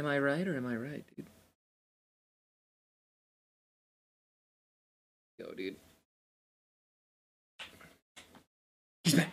Am I right or am I right, dude? Go, dude. He's back.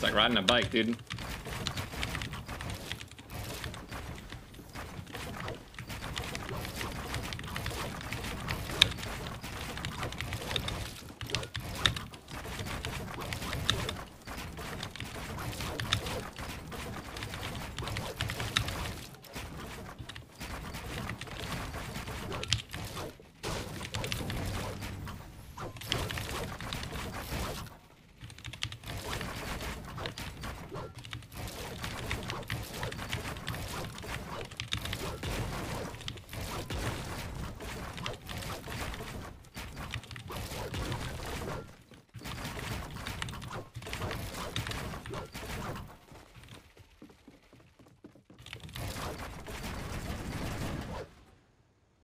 It's like riding a bike, dude.